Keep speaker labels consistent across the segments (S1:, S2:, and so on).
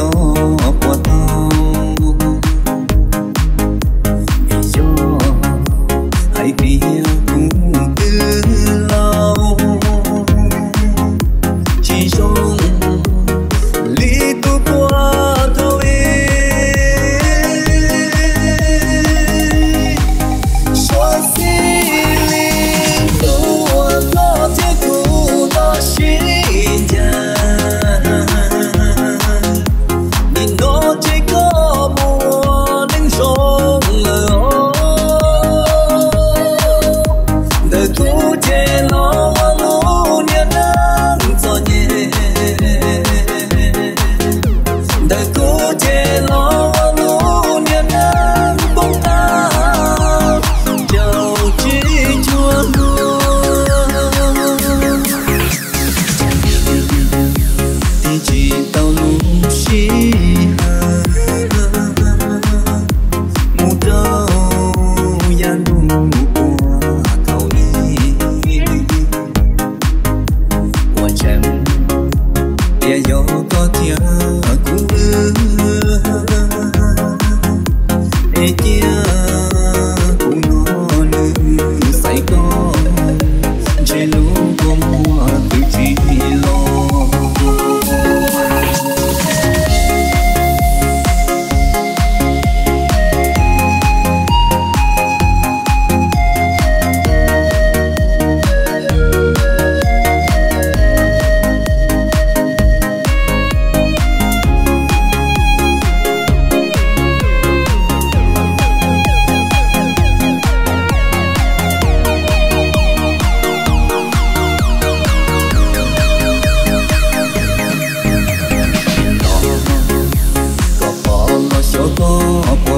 S1: canción corpo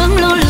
S1: băng lô lô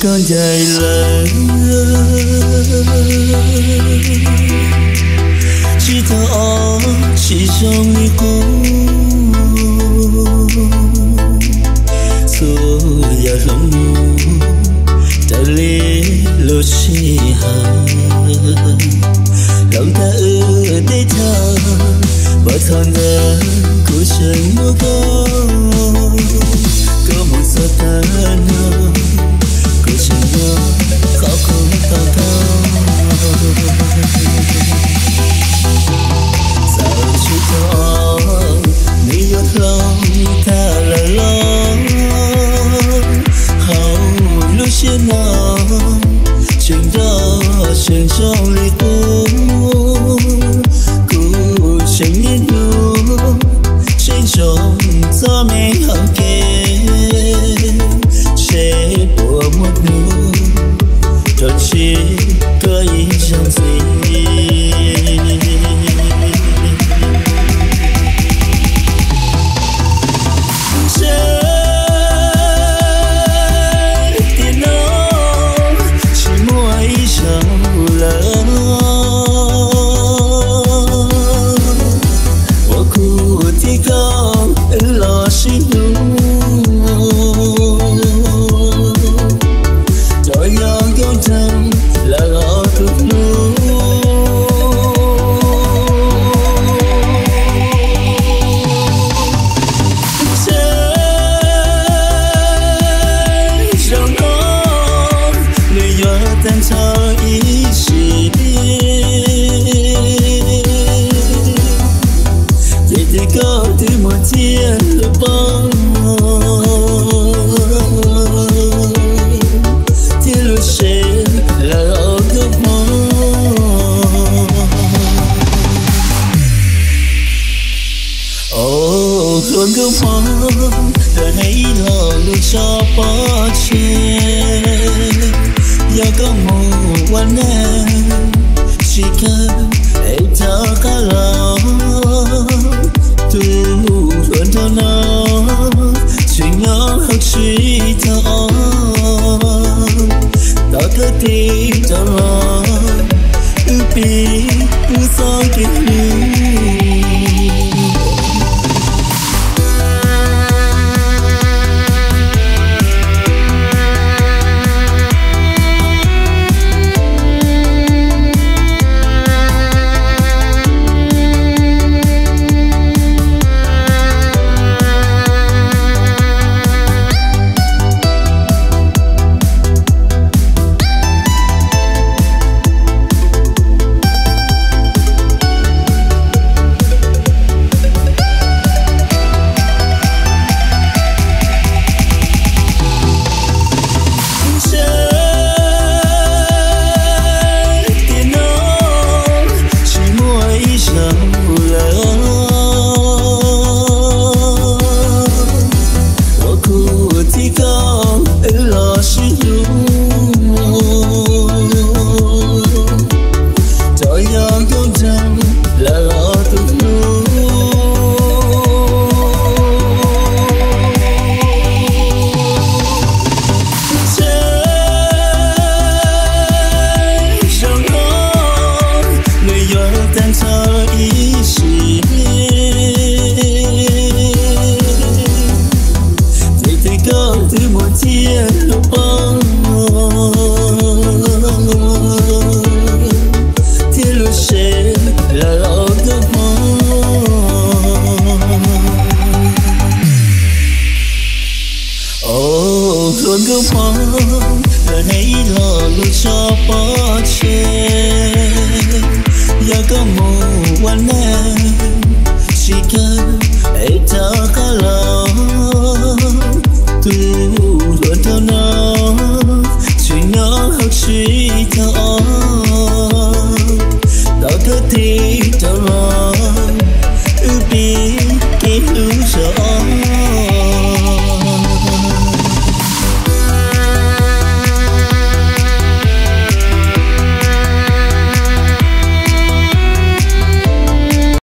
S1: cơn dài lời chỉ thở ó chỉ trong đi cũ. Dù giờ không ngủ ta lê lô chi hà lòng ta ư để thơ bỏ thân ra của trời mưa gió có một giọt ta nơi It's